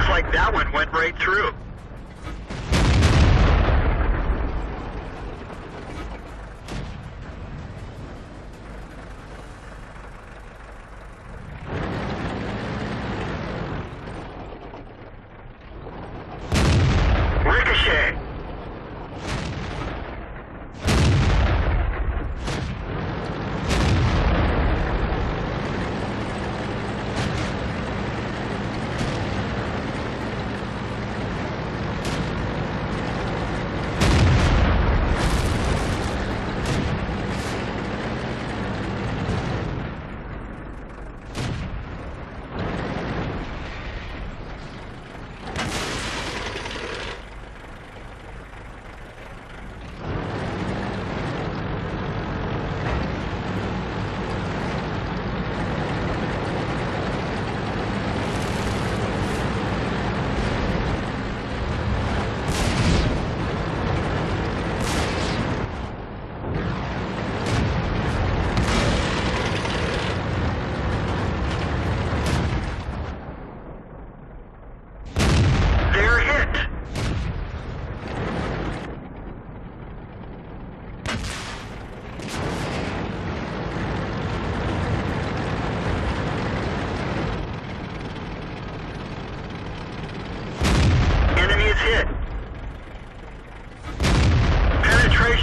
Looks like that one went right through.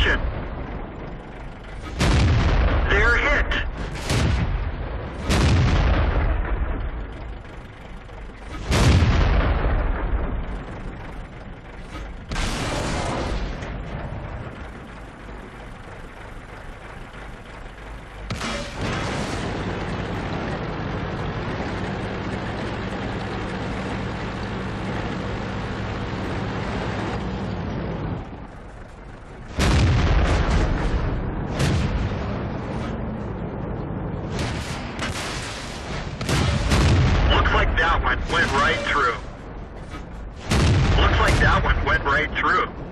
Penetration. One went right through. Looks like that one went right through.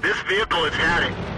This vehicle is heading.